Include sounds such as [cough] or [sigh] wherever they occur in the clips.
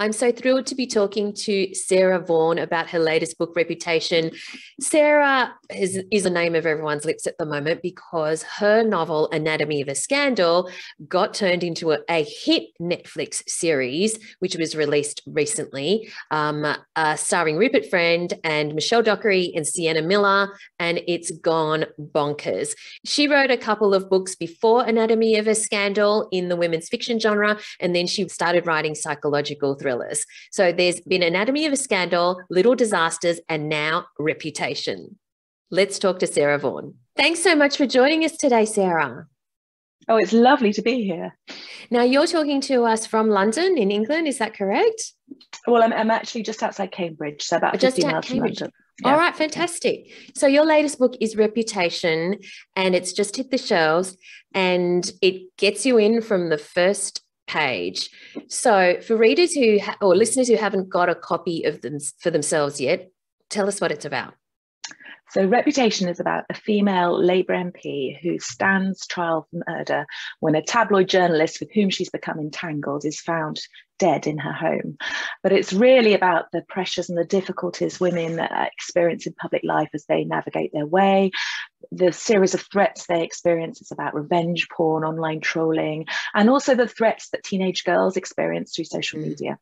I'm so thrilled to be talking to Sarah Vaughan about her latest book, Reputation. Sarah is, is the name of everyone's lips at the moment because her novel, Anatomy of a Scandal, got turned into a, a hit Netflix series, which was released recently, um, uh, starring Rupert Friend and Michelle Dockery and Sienna Miller, and it's gone bonkers. She wrote a couple of books before Anatomy of a Scandal in the women's fiction genre, and then she started writing psychological thrillers. So there's been Anatomy of a Scandal, Little Disasters, and now Reputation. Let's talk to Sarah Vaughan. Thanks so much for joining us today, Sarah. Oh, it's lovely to be here. Now, you're talking to us from London in England, is that correct? Well, I'm, I'm actually just outside Cambridge, so about just 15 miles from London. Yeah. All right, fantastic. So, your latest book is Reputation, and it's just hit the shelves and it gets you in from the first page. So, for readers who ha- or listeners who haven't got a copy of them for themselves yet, tell us what it's about. So, Reputation is about a female Labour MP who stands trial for murder when a tabloid journalist with whom she's become entangled is found dead in her home. But it's really about the pressures and the difficulties women uh, experience in public life as they navigate their way. The series of threats they experience is about revenge porn, online trolling, and also the threats that teenage girls experience through social hmm. media.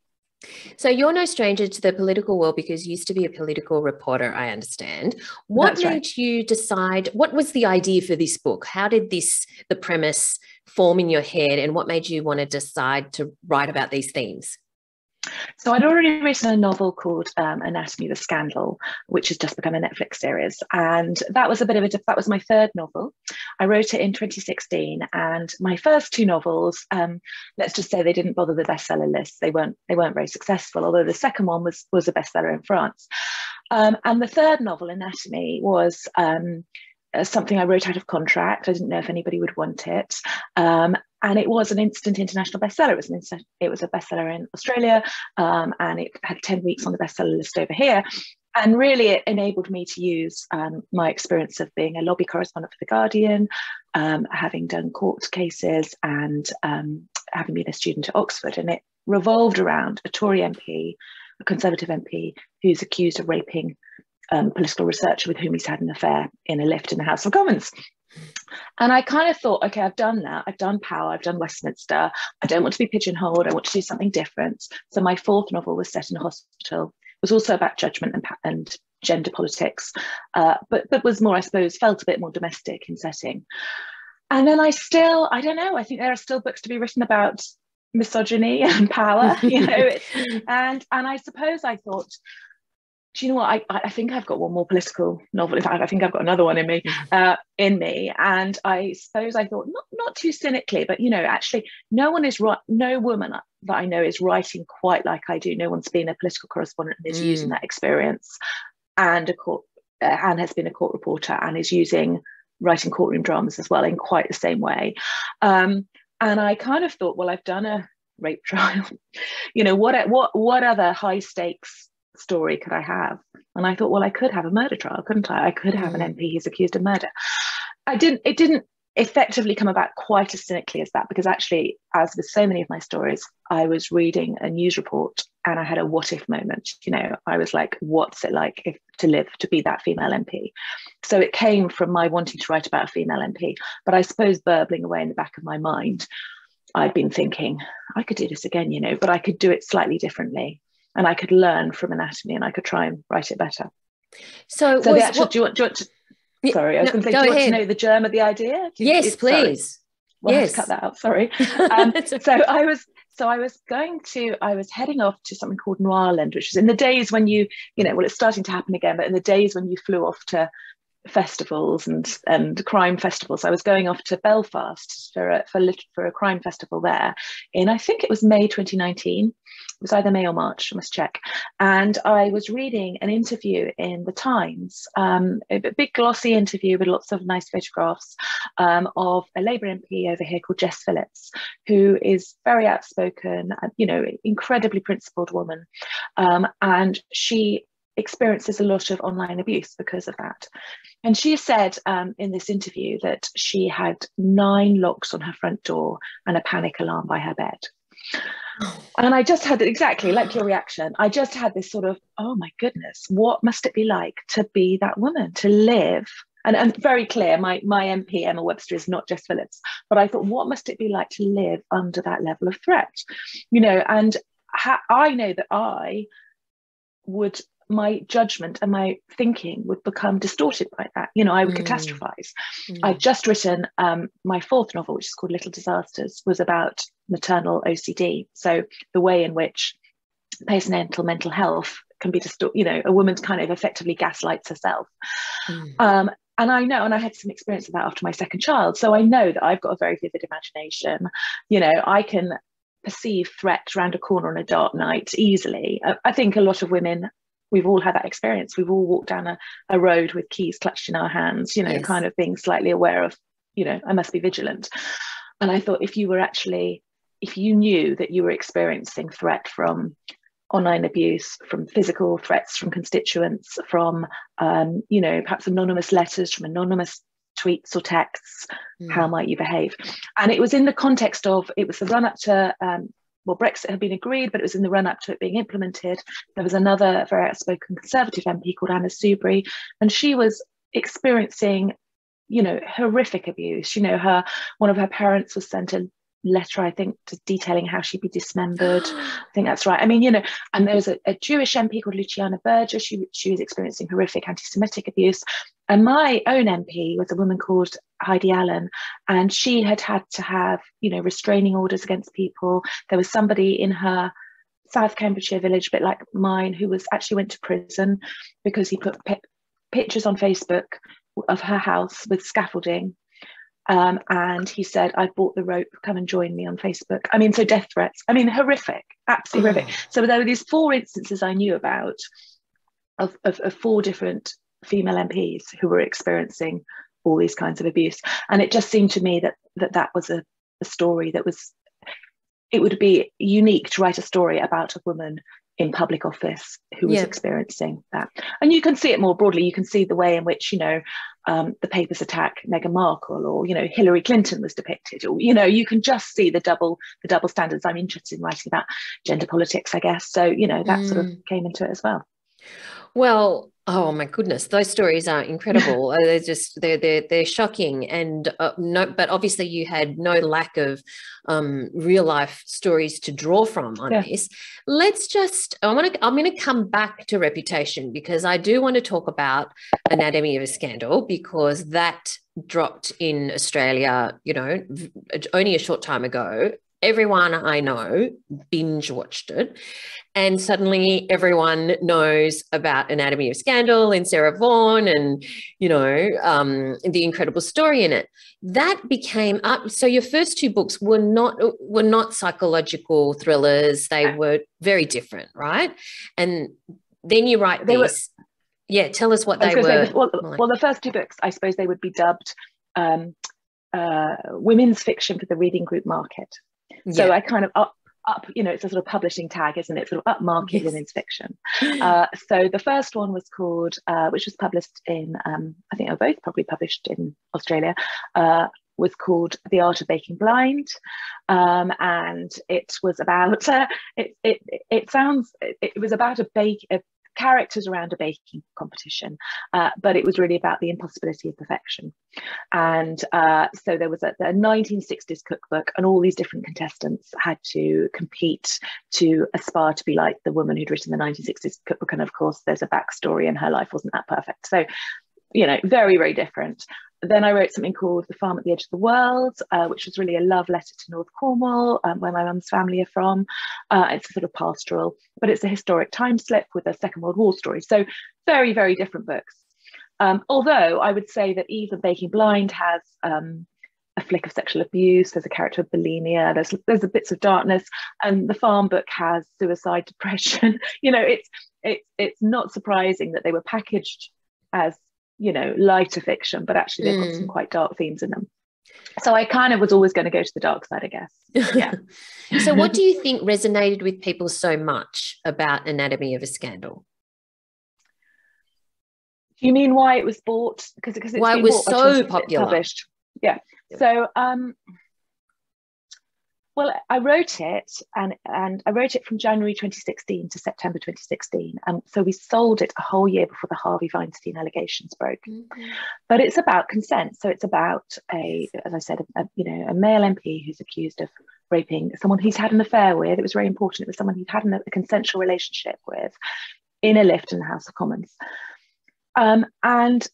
So you're no stranger to the political world because you used to be a political reporter, I understand. What That's made right. you decide what was the idea for this book? How did this the premise form in your head and what made you want to decide to write about these themes? So I'd already written a novel called um, Anatomy of a Scandal, which has just become a Netflix series, and that was a bit of a that was my third novel. I wrote it in 2016, and my first two novels, um, let's just say they didn't bother the bestseller list. They weren't they weren't very successful. Although the second one was was a bestseller in France, um, and the third novel, Anatomy, was um, something I wrote out of contract. I didn't know if anybody would want it. Um, and it was an instant international bestseller. It was an instant, it was a bestseller in Australia, um, and it had 10 weeks on the bestseller list over here. And really, it enabled me to use um, my experience of being a lobby correspondent for The Guardian, um, having done court cases, and um, having been a student at Oxford. And it revolved around a Tory MP, a Conservative MP, who's accused of raping um, political researcher with whom he's had an affair in a lift in the House of Commons. And I kind of thought, okay, I've done that. I've done Power. I've done Westminster. I don't want to be pigeonholed. I want to do something different. So my fourth novel was set in a hospital. It was also about judgment and, and gender politics, uh, but but was more, I suppose, felt a bit more domestic in setting. And then I still, I don't know. I think there are still books to be written about misogyny [laughs] and power, you know. [laughs] and and I suppose I thought do you know what? I, I think I've got one more political novel. In fact, I think I've got another one in me, mm-hmm. uh, in me. And I suppose I thought, not not too cynically, but you know, actually, no one is right. No woman that I know is writing quite like I do. No one's been a political correspondent and is mm. using that experience, and a court, uh, Anne has been a court reporter and is using writing courtroom dramas as well in quite the same way. Um, and I kind of thought, well, I've done a rape [laughs] trial. you know, what what what other high stakes story could I have? And I thought, well, I could have a murder trial, couldn't I? I could have an MP mm. who's accused of murder. I didn't, it didn't effectively come about quite as cynically as that, because actually, as with so many of my stories, I was reading a news report and I had a what if moment. You know, I was like, what's it like if, to live to be that female MP? So it came from my wanting to write about a female MP, but I suppose burbling away in the back of my mind, I'd been thinking, I could do this again, you know, but I could do it slightly differently and I could learn from anatomy and I could try and write it better. So, so was, the actual, what, do, you want, do you want to, sorry, I was no, going to say, do you want to know the germ of the idea? You, yes, please. Well, yes. cut that out. Sorry. [laughs] Um, so I was so I was going to I was heading off to something called Noireland, which was in the days when you you know well it's starting to happen again, but in the days when you flew off to festivals and and crime festivals. I was going off to Belfast for a, for for a crime festival there in I think it was May 2019. It was either May or March. I must check. And I was reading an interview in the Times, um, a big glossy interview with lots of nice photographs um, of a Labour MP over here called Jess Phillips, who is very outspoken, you know, incredibly principled woman, um, and she experiences a lot of online abuse because of that. And she said um, in this interview that she had nine locks on her front door and a panic alarm by her bed. And I just had exactly like your reaction. I just had this sort of, oh my goodness, what must it be like to be that woman, to live? And, and very clear, my, my MP, Emma Webster, is not Jess Phillips. But I thought, what must it be like to live under that level of threat? You know, and ha- I know that I would my judgment and my thinking would become distorted by that. You know, I would mm. catastrophize. Mm. I've just written um, my fourth novel, which is called Little Disasters, was about maternal OCD. So the way in which postnatal mental health can be distorted, you know, a woman kind of effectively gaslights herself. Mm. Um, and I know, and I had some experience of that after my second child. So I know that I've got a very vivid imagination. You know, I can perceive threat around a corner on a dark night easily. I think a lot of women we've all had that experience. We've all walked down a, a road with keys clutched in our hands, you know, yes. kind of being slightly aware of, you know, I must be vigilant. And I thought if you were actually, if you knew that you were experiencing threat from online abuse, from physical threats from constituents, from, um, you know, perhaps anonymous letters, from anonymous tweets or texts, mm. how might you behave? And it was in the context of, it was the run up to um, well, Brexit had been agreed, but it was in the run up to it being implemented. There was another very outspoken Conservative MP called Anna Soubry, and she was experiencing, you know, horrific abuse. You know, her one of her parents was sent a letter, I think, detailing how she'd be dismembered. I think that's right. I mean, you know, and there was a, a Jewish MP called Luciana Berger. She she was experiencing horrific anti-Semitic abuse. And my own MP was a woman called Heidi Allen, and she had had to have, you know, restraining orders against people. There was somebody in her South Cambridgeshire village, a bit like mine, who was actually went to prison because he put pictures on Facebook of her house with scaffolding um, and he said, I bought the rope, come and join me on Facebook. I mean, so death threats. I mean, horrific, absolutely oh. horrific. So there were these four instances I knew about of, of, of four different female MPs who were experiencing all these kinds of abuse. And it just seemed to me that that, that was a, a story that was, it would be unique to write a story about a woman in public office who was yeah. experiencing that. And you can see it more broadly. You can see the way in which, you know, um, the papers attack Meghan Markle or, you know, Hillary Clinton was depicted, or, you know, you can just see the double the double standards. I'm interested in writing about gender politics, I guess. So, you know, that mm. sort of mm. came into it as well. Well, oh my goodness, those stories are incredible. [laughs] Uh, they're just they're they're they're shocking, and uh, no, but obviously you had no lack of um, real life stories to draw from on yeah. this. Let's just I want to I'm going to come back to reputation because I do want to talk about Anatomy of a Scandal because that dropped in Australia, you know, only a short time ago everyone I know binge watched it. And suddenly everyone knows about Anatomy of Scandal and Sarah Vaughan and, you know, um, the incredible story in it. That became up. So your first two books were not were not psychological thrillers. They were very different, right? And then you write they this. Were, yeah, tell us what they were. Say, well, well, the first two books, I suppose they would be dubbed um, uh, women's fiction for the reading group market. So yeah. I kind of up up, you know, it's a sort of publishing tag, isn't it? Sort of upmarket yes. women's fiction. Uh, so the first one was called, uh, which was published in, um, I think they were both probably published in Australia, uh, was called The Art of Baking Blind. Um, and it was about, uh, [laughs] it, it, it sounds, it, it was about a bake, a characters around a baking competition, uh, but it was really about the impossibility of perfection. And uh, so there was a, a 1960s cookbook, and all these different contestants had to compete to aspire to be like the woman who'd written the 1960s cookbook. And of course, there's a backstory, and her life wasn't that perfect. So you know, very, very different. Then I wrote something called The Farm at the Edge of the World, uh, which was really a love letter to North Cornwall, um, where my mum's family are from. Uh, it's a sort of pastoral, but it's a historic time slip with a Second World War story. So very, very different books. Um, although I would say that even Baking Blind has um, a flick of sexual abuse. There's a character of bulimia. There's there's a bits of darkness, and the farm book has suicide, depression. [laughs] you know, it's it's it's not surprising that they were packaged as you know lighter fiction but actually they've mm. got some mm. quite dark themes in them. So i kind of was always going to go to the dark side i guess. Yeah. [laughs] So what do you think resonated with people so much about anatomy of a scandal? Do you mean why it was bought? Because because why it was so popular. published. Yeah. yeah. So um well, I wrote it and, and I wrote it from January 2016 to September 2016. And so we sold it a whole year before the Harvey Weinstein allegations broke. Mm-hmm. But it's about consent. So it's about a, as I said, a, you know, a male MP who's accused of raping someone he's had an affair with. It was very important. It was someone he'd had an, a consensual relationship with in a lift in the House of Commons. Um, and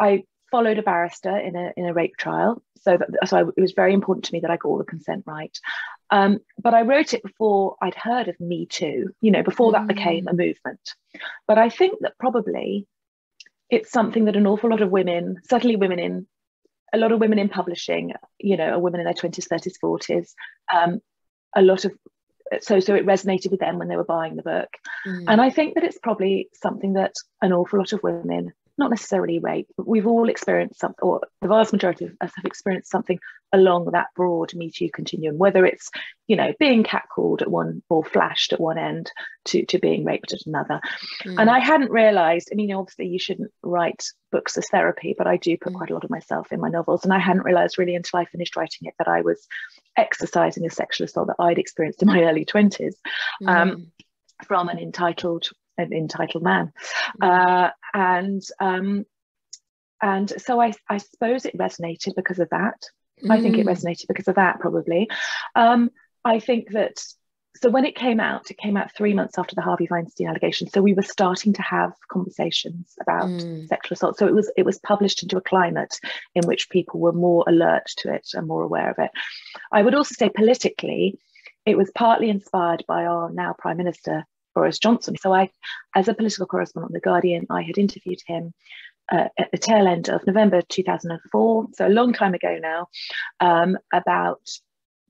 I followed a barrister in a in a rape trial, so that, so I, it was very important to me that I got all the consent right. Um, but I wrote it before I'd heard of Me Too, you know, before that became a mm. movement. But I think that probably it's something that an awful lot of women, certainly women in a lot of women in publishing, you know, are women in their 20s, 30s, 40s. Um, a lot of so so it resonated with them when they were buying the book. Mm. And I think that it's probably something that an awful lot of women not necessarily rape, but we've all experienced something, or the vast majority of us have experienced something along that broad Me Too continuum, whether it's, you know, being catcalled at one or flashed at one end to, to being raped at another. Mm. And I hadn't realized, I mean, obviously you shouldn't write books as therapy, but I do put mm. quite a lot of myself in my novels. And I hadn't realized really until I finished writing it that I was exercising a sexual assault that I'd experienced in my early 20s. Um, mm. Um, from an entitled an entitled man. Mm. Uh, and um, and so I, I suppose it resonated because of that. Mm. I think it mm. resonated because of that, probably. Um, I think that so when it came out, it came out three months after the Harvey Weinstein allegation. So we were starting to have conversations about mm. sexual assault. So it was it was published into a climate in which people were more alert to it and more aware of it. I would also say politically, it was partly inspired by our now Prime Minister Boris Johnson. So I, as a political correspondent on The Guardian, I had interviewed him uh, at the tail end of November 2004, so a long time ago now, um, about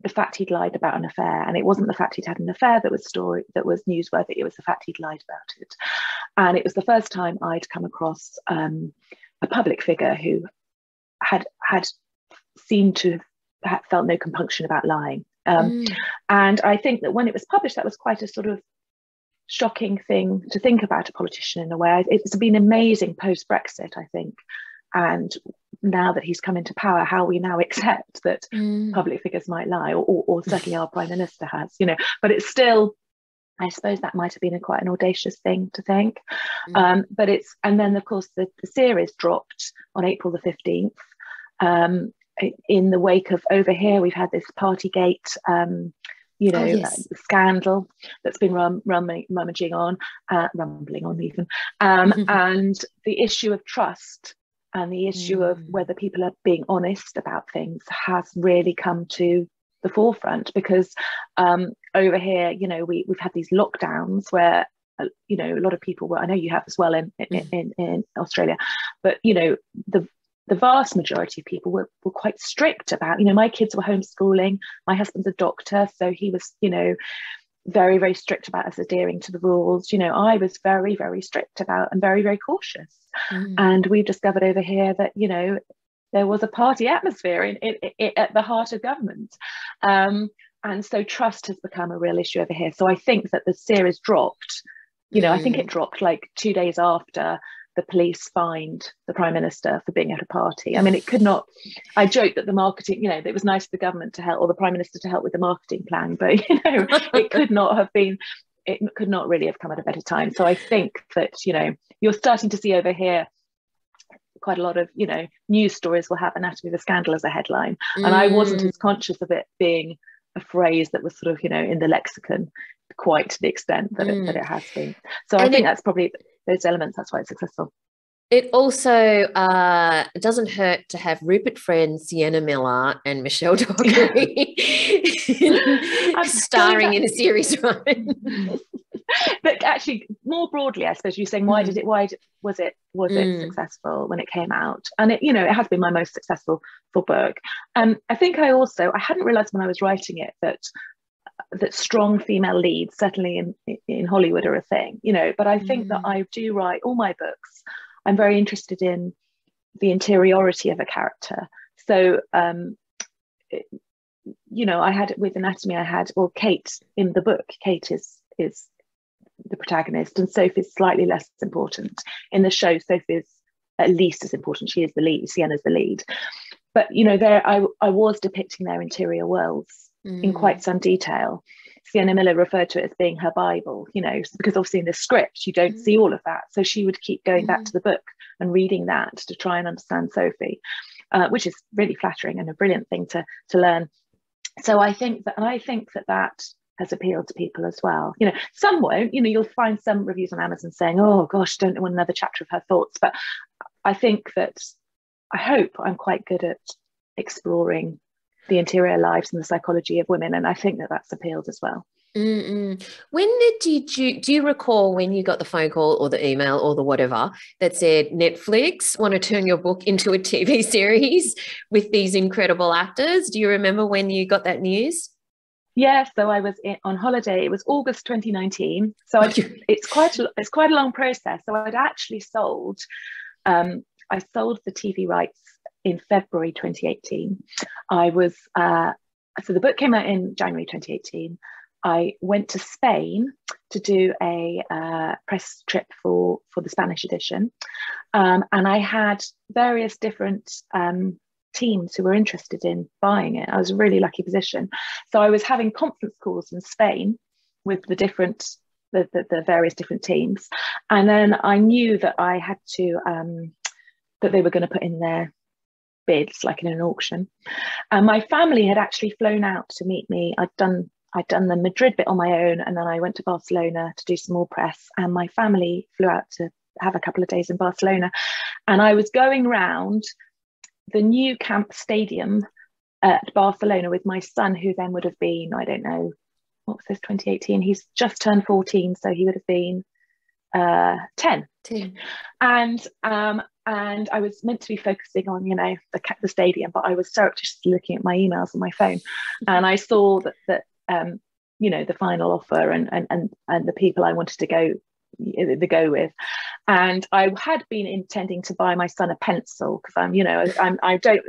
the fact he'd lied about an affair. And it wasn't the fact he'd had an affair that was story that was newsworthy, it was the fact he'd lied about it. And it was the first time I'd come across um, a public figure who had had seemed to have felt no compunction about lying. Um, mm. And I think that when it was published, that was quite a sort of shocking thing to think about a politician in a way. It's been amazing post Brexit, I think. And now that he's come into power, how we now accept that mm. public figures might lie, or, or, or certainly our prime minister has, you know, but it's still I suppose that might have been a quite an audacious thing to think. Mm. Um, but it's, and then of course the, the series dropped on April the 15th. Um, in the wake of over here, we've had this Partygate um, you oh, know, oh, yes. uh, scandal that's been rum, rummaging, rummaging on, uh, rumbling on even, um, mm-hmm. [laughs] and the issue of trust and the issue mm. of whether people are being honest about things has really come to the forefront because um, over here, you know, we, we've had these lockdowns where uh, you know a lot of people were i know you have as well in in, mm. in, in australia but you know the the vast majority of people were, were quite strict about, you know, my kids were homeschooling, my husband's a doctor, so he was, you know, very, very strict about us adhering to the rules. You know, I was very, very strict about and very, very cautious. Mm. And we've discovered over here that, you know, there was a party atmosphere in, in, in at the heart of government. Um, and so trust has become a real issue over here. So I think that the series dropped, you know, mm. I think it mm. dropped like two days after the police fined the prime minister for being at a party. I mean, it could not. I joke that the marketing, you know, it was nice for the government to help or the prime minister to help with the marketing plan, but [laughs] you know, it could not have been. It could not really have come at a better time. So I think that you know you're starting to see over here quite a lot of you know news stories will have anatomy of a scandal as a headline, mm. and I wasn't as conscious of it being a phrase that was sort of you know in the lexicon quite to the extent that, mm. it, that it has been. So and I think it, that's probably those elements. That's why it's successful. It also uh, doesn't hurt to have Rupert Friend, Sienna Miller, and Michelle [laughs] Dockery [laughs] starring in a series [laughs] run. [laughs] but actually, more broadly, I suppose you're saying, why mm. did it? Why was it? Was mm. it successful when it came out? And it, you know, it has been my most successful for book. And I think I also I hadn't realised when I was writing it that that strong female leads certainly in in Hollywood are a thing, you know. But I think mm. that I do write all my books. I'm very interested in the interiority of a character. So, um, it, you know, I had with anatomy, I had well, Kate in the book. Kate is is the protagonist, and Sophie's slightly less important. In the show, Sophie's at least as important. She is the lead. Sienna's the lead. But you know, there I I was depicting their interior worlds mm. in quite some detail. Sienna Miller referred to it as being her Bible, you know, because obviously in the script you don't mm. see all of that. So she would keep going back mm. to the book and reading that to try and understand Sophie, uh, which is really flattering and a brilliant thing to to learn. So I think that, and I think that that has appealed to people as well. You know, some won't. You know, you'll find some reviews on Amazon saying, "Oh gosh, don't want another chapter of her thoughts." But I think that I hope I'm quite good at exploring the interior lives and the psychology of women, and I think that that's appealed as well. Mm-mm. When did you do you recall when you got the phone call or the email or the whatever that said Netflix want to turn your book into a TV [laughs] series with these incredible actors? Do you remember when you got that news? Yeah, so I was in, on holiday. It was August 2019. So I, it's quite a, it's quite a long process. So I'd actually sold, um, I sold the TV rights in February 2018. I was uh, so the book came out in January 2018. I went to Spain to do a uh, press trip for for the Spanish edition, um, and I had various different um, teams who were interested in buying it. I was a really lucky position. So I was having conference calls in Spain with the different the, the, the various different teams. And then I knew that I had to um, that they were going to put in their bids like in an auction. And my family had actually flown out to meet me. I'd done I'd done the Madrid bit on my own and then I went to Barcelona to do some more press and my family flew out to have a couple of days in Barcelona and I was going round the Nou Camp Stadium at Barcelona with my son, who then would have been, I don't know, what was this, 2018? He's just turned 14, so he would have been uh, 10. 10. And um, and I was meant to be focusing on, you know, the, the stadium, but I was surreptitiously looking at my emails on my phone, and I saw that that um, you know the final offer and and and and the people I wanted to go the go with and I had been intending to buy my son a pencil because I'm, you know, I'm, I don't.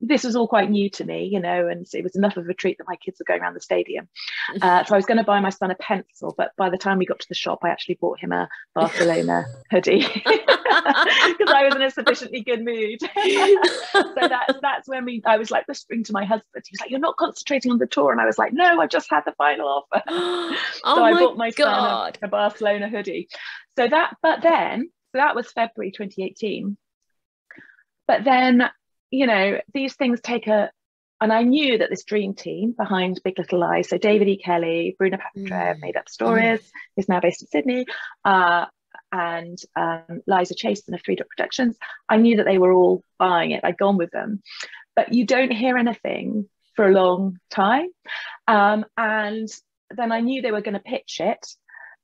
This was all quite new to me, you know, and it was enough of a treat that my kids were going around the stadium. [laughs] Uh, so I was going to buy my son a pencil, but by the time we got to the shop, I actually bought him a Barcelona hoodie [laughs] [laughs] I was in a sufficiently good mood. [laughs] so that's that's when we. I was like whispering to my husband. He was like, "You're not concentrating on the tour," and I was like, "No, I've just had the final offer." [gasps] [laughs] oh so I bought my God. son a, a Barcelona hoodie. So that, but then, so that was February 2018. But then, you know, these things take a, and I knew that this dream team behind Big Little Lies, so David E. Kelley, Bruna Papandrea, mm. Made Up Stories, mm. is now based in Sydney, uh, and um, Liza Chasin of Three Dot Productions, I knew that they were all buying it. I'd gone with them. But you don't hear anything for a long time. Um, and then I knew they were going to pitch it.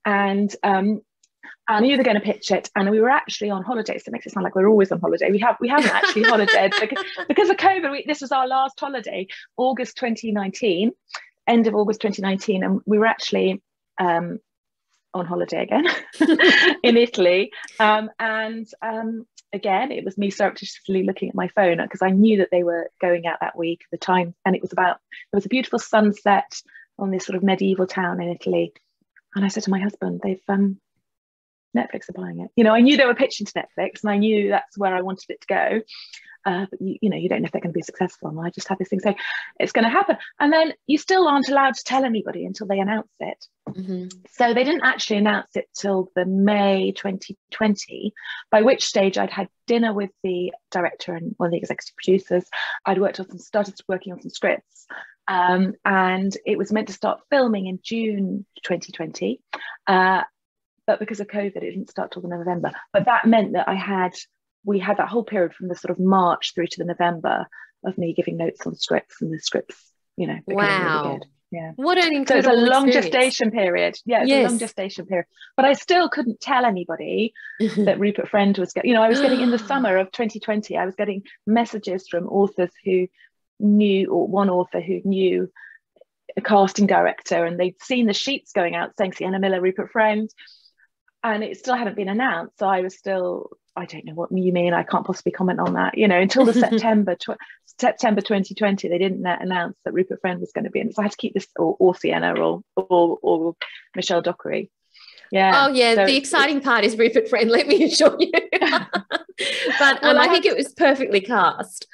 And um, I knew they're going to pitch it, and we were actually on holiday. So it makes it sound like we're always on holiday. We have we haven't actually holidayed [laughs] because, because of COVID. We, this was our last holiday, August 2019, end of August 2019, and we were actually um, on holiday again [laughs] in Italy. Um, and um, again, it was me surreptitiously looking at my phone because I knew that they were going out that week, at the time, and it was about there was a beautiful sunset on this sort of medieval town in Italy. And I said to my husband, they've um, Netflix are buying it. You know, I knew they were pitching to Netflix, and I knew that's where I wanted it to go. Uh, but you, you know, you don't know if they're going to be successful. And I just had this thing saying it's going to happen, and then you still aren't allowed to tell anybody until they announce it. Mm-hmm. So they didn't actually announce it till the May 2020. By which stage I'd had dinner with the director and one of the executive producers. I'd worked on some, started working on some scripts. Um, and it was meant to start filming in June 2020. Uh, but because of COVID, it didn't start till the November. But that meant that I had we had that whole period from the sort of March through to the November of me giving notes on scripts and the scripts, you know, wow. Really yeah. What an incredible So it's a long experience. gestation period. Yeah, it's yes. a long gestation period. But I still couldn't tell anybody [laughs] that Rupert Friend was getting, you know, I was getting in the [gasps] summer of 2020, I was getting messages from authors who knew, or one author who knew a casting director and they'd seen the sheets going out saying Sienna Miller, Rupert Friend and it still hadn't been announced. So I was still, I don't know what you mean. I can't possibly comment on that. You know, until the [laughs] September tw- September 2020, they didn't announce that Rupert Friend was going to be in it. So I had to keep this or, or Sienna or, or or Michelle Dockery. Yeah. Oh yeah. So the exciting part is Rupert Friend. Let me assure you. [laughs] but um, I, I think it was perfectly cast.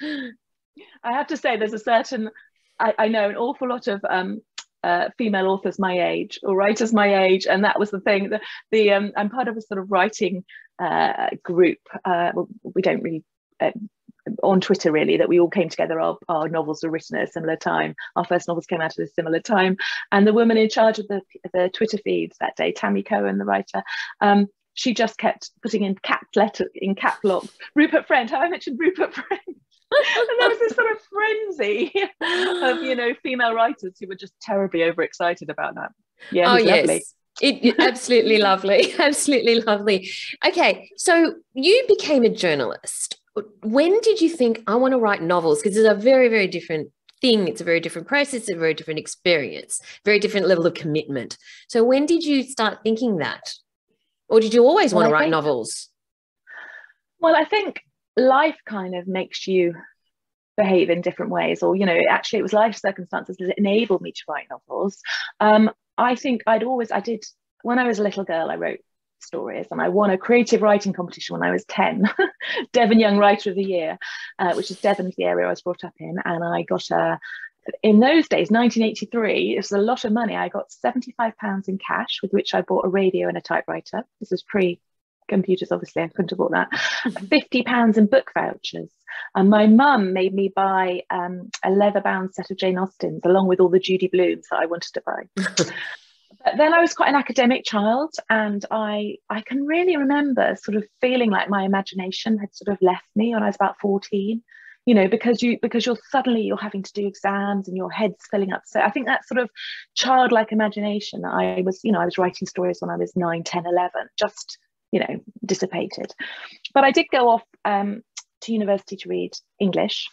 I have to say, there's a certain I, I, know an awful lot of um, uh, female authors my age or writers my age, and that was the thing. The, the um, I'm part of a sort of writing uh, group. Uh, we don't really uh, on Twitter really that we all came together. Our, our novels were written at a similar time. Our first novels came out at a similar time, and the woman in charge of the the Twitter feeds that day, Tammy Cohen, the writer. Um, she just kept putting in cap letter in cap lock Rupert Friend. How I mentioned Rupert Friend. And there was this sort of frenzy [laughs] of you know female writers who were just terribly overexcited about that. Yeah, oh yes. It, it, [laughs] absolutely lovely [laughs] absolutely lovely okay so you became a journalist when did you think I want to write novels? Because it's a very, very different thing. It's a very different process, a very different experience, very different level of commitment. So when did you start thinking that? Or did you always well, want to write think, novels? Well, I think life kind of makes you behave in different ways or you know actually it was life circumstances that enabled me to write novels. Um, i think i'd always i did when i was a little girl i wrote stories and I won a creative writing competition when I was 10 [laughs] Devon Young Writer of the Year uh, which is Devon's the area I was brought up in and I got a in those days 1983 it was a lot of money. I got 75 pounds in cash with which I bought a radio and a typewriter. This was pre computers obviously I couldn't have bought that. 50 pounds in book vouchers. And my mum made me buy um, a leather bound set of Jane Austen's along with all the Judy Blooms that I wanted to buy. [laughs] But then I was quite an academic child, and I I can really remember sort of feeling like my imagination had sort of left me when I was about 14 you know because you because you're suddenly you're having to do exams and your head's filling up. So i think that sort of childlike imagination i was you know i was writing stories when i was 9 10 11 just you know dissipated but i did go off um, to university to read english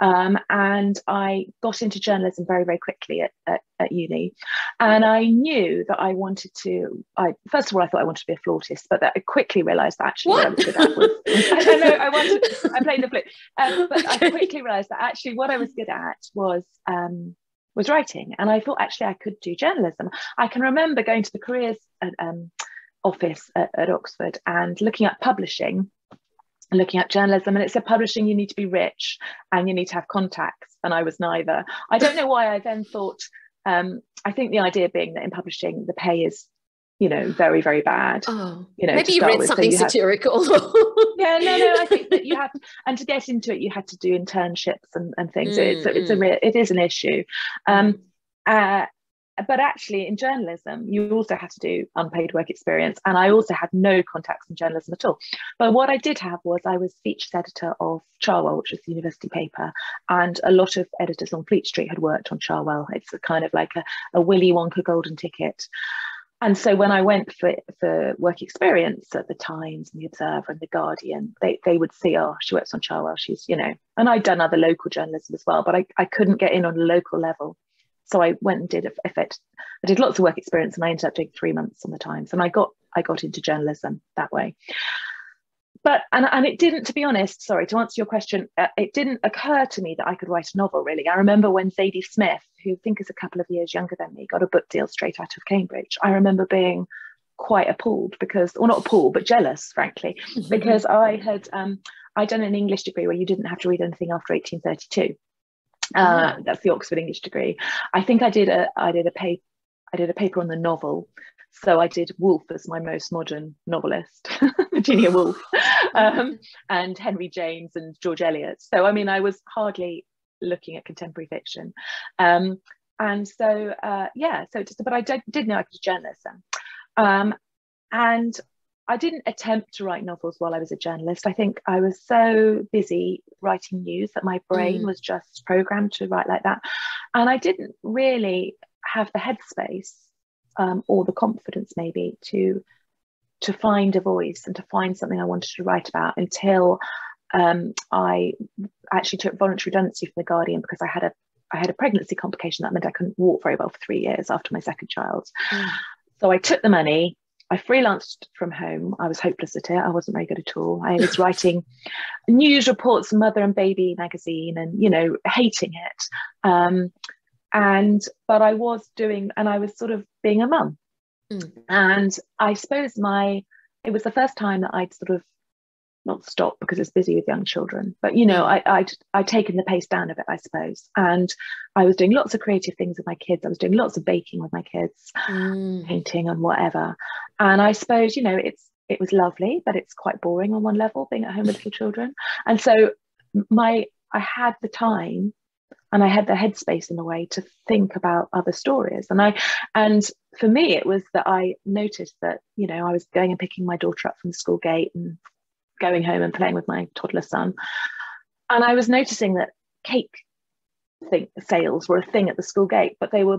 um, and I got into journalism very, very quickly at, at, at, uni. And I knew that I wanted to, I first of all, I thought I wanted to be a flautist, but that I quickly realized that actually what, what I was good at was, [laughs] I, know, I wanted, I played the flute, um, but I quickly realized that actually what I was good at was, um, was writing. And I thought actually I could do journalism. I can remember going to the careers um, office at, at Oxford and looking at publishing and looking at journalism. And it said publishing you need to be rich and you need to have contacts. And i was neither. I don't know why i then thought um, i think the idea being that in publishing the pay is you know very very bad oh you know maybe you read with. something so satirical. [laughs] Yeah no no i think that you have [laughs] and to get into it you had to do internships and, and things. Mm, so it's, it's a mm. real it is an issue. Um, uh, but actually in journalism you also have to do unpaid work experience and i also had no contacts in journalism at all. But what i did have was i was features editor of cherwell which was the university paper and a lot of editors on fleet street had worked on cherwell. It's a kind of like a, a willy wonka golden ticket. And so when I went for, for work experience at the Times and the Observer and the Guardian, they, they would see, oh, she works on Cherwell, she's, you know, and I'd done other local journalism as well, but I, I couldn't get in on a local level so I went and did effect. I did lots of work experience, and I ended up doing three months on the Times, and I got I got into journalism that way. But and and it didn't, to be honest. Sorry to answer your question. Uh, it didn't occur to me that I could write a novel. Really, I remember when Zadie Smith, who I think is a couple of years younger than me, got a book deal straight out of Cambridge. I remember being quite appalled because, or not appalled, but jealous, frankly, because I had um, I'd done an English degree where you didn't have to read anything after 1832. Uh, that's the Oxford English degree. I think I did a I did a paper I did a paper on the novel. So I did Woolf as my most modern novelist, [laughs] Virginia Woolf, [laughs] um, and Henry James and George Eliot. So I mean, I was hardly looking at contemporary fiction, um, and so uh, yeah. So just, but I did, did know I could do journalism, um, and I didn't attempt to write novels while I was a journalist. I think I was so busy writing news that my brain mm. was just programmed to write like that. And I didn't really have the headspace um, or the confidence maybe to to find a voice and to find something I wanted to write about until um, I actually took voluntary redundancy from the Guardian because I had a I had a pregnancy complication that meant I couldn't walk very well for three years after my second child. Mm. So I took the money I freelanced from home. I was hopeless at it. I wasn't very good at all. I was writing news reports, Mother and Baby magazine, and you know, hating it. Um, and but I was doing, and I was sort of being a mum. Mm. And I suppose my it was the first time that I'd sort of not stop because it's busy with young children but you know I, I i'd taken the pace down a bit i suppose and i was doing lots of creative things with my kids i was doing lots of baking with my kids mm. painting and whatever and i suppose you know it's it was lovely but it's quite boring on one level being at home with little children and so my i had the time and I had the headspace in a way to think about other stories. And I and for me it was that I noticed that, you know, I was going and picking my daughter up from the school gate and going home and playing with my toddler son. And I was noticing that cake thing, sales were a thing at the school gate, but they were,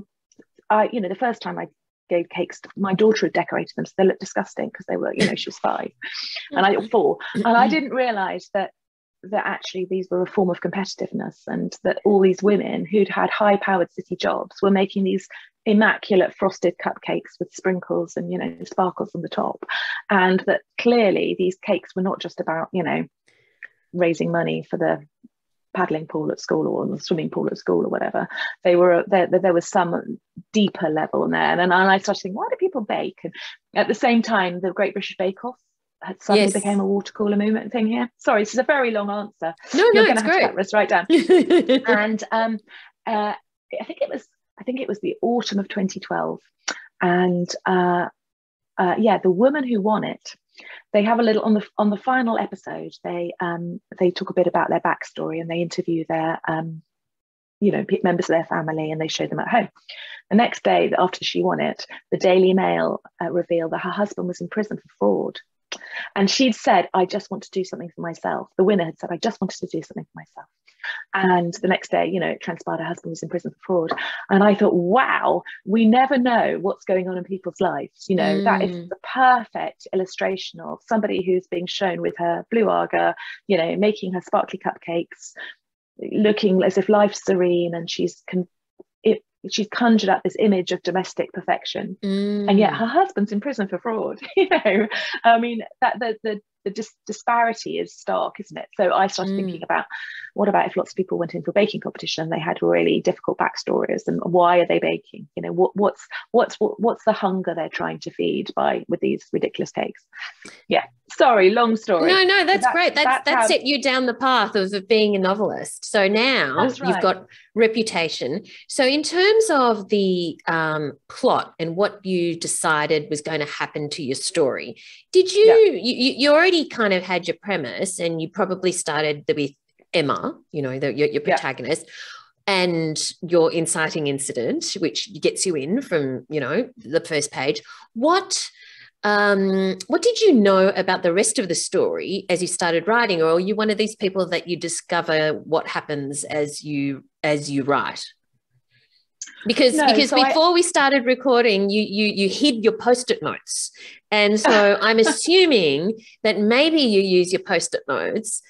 I, you know, the first time I gave cakes, to, my daughter had decorated them, so they looked disgusting because they were, you know, she was five and I mm. four. And I didn't realize that that actually these were a form of competitiveness and that all these women who'd had high powered city jobs were making these immaculate frosted cupcakes with sprinkles and you know sparkles on the top. And that clearly these cakes were not just about you know raising money for the paddling pool at school or the swimming pool at school or whatever. They were there, there was some deeper level in there. And, and i started thinking why do people bake? And at the same time the great british bake off suddenly yes. became a water cooler movement thing here. Sorry, this is a very long answer. No, You're no, going to have great. to this right down. [laughs] and um, uh, I think it was I think it was the autumn of 2012, and uh, uh, yeah, the woman who won it. They have a little on the on the final episode. They um, they talk a bit about their backstory and they interview their um, you know members of their family and they show them at home. The next day, after she won it, the Daily Mail uh, revealed that her husband was in prison for fraud. And she'd said, I just want to do something for myself. The winner had said, I just wanted to do something for myself. And the next day, you know, it transpired her husband was in prison for fraud. And I thought, wow, we never know what's going on in people's lives. You know, mm. that is mm. the perfect illustration of somebody who's being shown with her blue Aga, you know, making her sparkly cupcakes, looking as if life's serene and she's con- she's conjured up this image of domestic perfection mm. and yet mm. her husband's in prison for fraud [laughs] you know i mean that the the, the dis- disparity is stark isn't it? So i started mm. thinking about what about if lots of people went into a baking competition and they had really difficult backstories and why are they baking? You know what, what's what's what, what's the hunger they're trying to feed by with these ridiculous cakes? Yeah sorry long story. No no that's, great. That's that's, that's set you down the path of, of being a novelist. So now right. you've got reputation. So in terms of the um, plot and what you decided was going to happen to your story did you, yeah. you you already kind of had your premise and you probably started with Emma, you know, the, your, your protagonist. Yeah and your inciting incident, which gets you in from you know the first page. What um, what did you know about the rest of the story as you started writing, or are you one of these people that you discover what happens as you as you write? Because no, because so before I... we started recording, you you you hid your post-it notes, and so [laughs] I'm assuming that maybe you use your post-it notes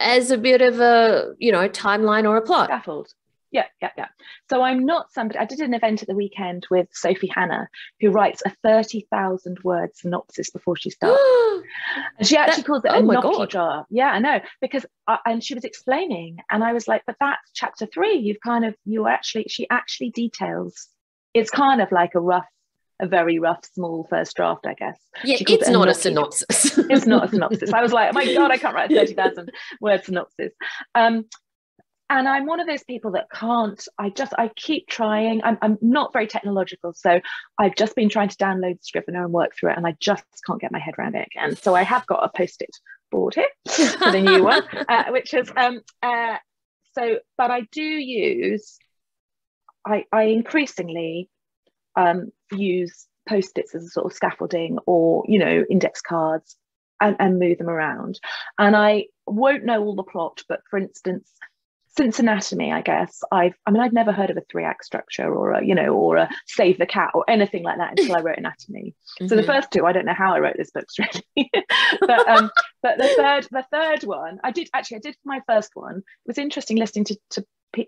as a bit of a you know timeline or a plot. Scaffold yeah yeah yeah so i'm not somebody i did an event at the weekend with sophie hannah who writes a 30000 word synopsis before she starts [gasps] and she actually that, calls it oh a gnocchi jar yeah i know because I, and she was explaining and i was like but that's chapter three you've kind of you actually she actually details it's kind of like a rough a very rough, small first draft, I guess. Yeah, it's it not a synopsis. it's not a synopsis. I was like, oh my God, I can't write [laughs] a 30,000 word synopsis. Um, and I'm one of those people that can't, I just, I keep trying. I'm, I'm not very technological. So I've just been trying to download Scrivener and work through it. And I just can't get my head around it again. So I have got a post it board here for the new one, [laughs] uh, which is, um, uh, so, but I do use, I, I increasingly um, use post-its as a sort of scaffolding or you know index cards and, and move them around and i won't know all the plot but for instance since anatomy i guess i've i mean i've never heard of a three act structure or a you know or a save the cat or anything like that [laughs] until i wrote anatomy mm-hmm. so the mm-hmm. first two i don't know how i wrote this book [laughs] really but um but the third the third one i did actually i did for my first one it was interesting listening to, to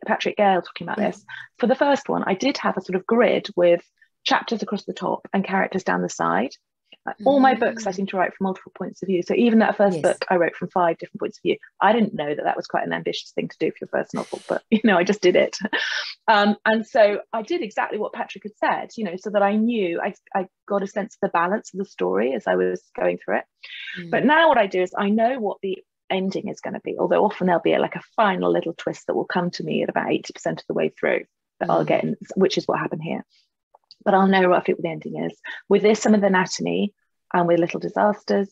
patrick gale talking about this for the first one i did have a sort of grid with chapters across the top and characters down the side. Like, all my books, I mm. seem to write from multiple points of view. So even that first yes. book, I wrote from five different points of view. I didn't know that that was quite an ambitious thing to do for your first novel, but [laughs] you know, I just did it. [laughs] Um, and so I did exactly what Patrick had said, you know, so that I knew I, I got a sense of the balance of the story as I was going through it. Mm. But now what I do is I know what the ending is going to be, although often there'll be a, like a final little twist that will come to me at about 80% of the way through that mm. I'll get, in, which is what happened here. But I'll know roughly what the ending is. With this, some of the anatomy and with Little Disasters,